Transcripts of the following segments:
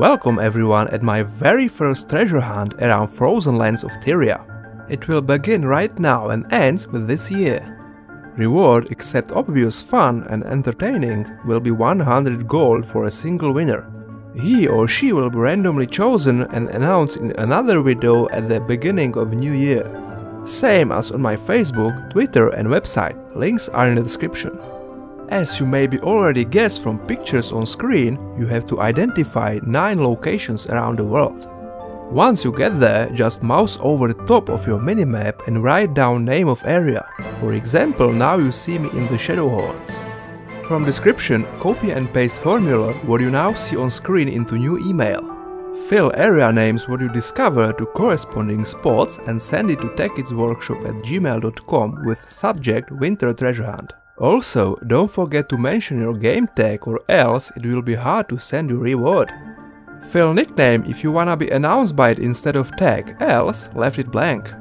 Welcome everyone at my very first treasure hunt around frozen lands of Tyria. It will begin right now and ends with this year. Reward, except obvious fun and entertaining, will be 100 gold for a single winner. He or she will be randomly chosen and announced in another video at the beginning of new year. Same as on my Facebook, Twitter and website, links are in the description. As you maybe already guessed from pictures on screen, you have to identify 9 locations around the world. Once you get there, just mouse over the top of your minimap and write down name of area. For example, now you see me in the Shadowholds. From description, copy and paste formula what you now see on screen into new email. Fill area names what you discover to corresponding spots and send it to tekkitsworkshop at gmail.com with subject Winter Treasure Hunt. Also, don't forget to mention your game tag or else it will be hard to send you reward. Fill nickname if you wanna be announced by it instead of tag, else left it blank.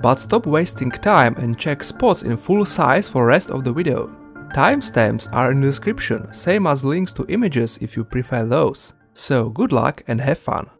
But stop wasting time and check spots in full size for rest of the video. Timestamps are in the description, same as links to images if you prefer those. So good luck and have fun!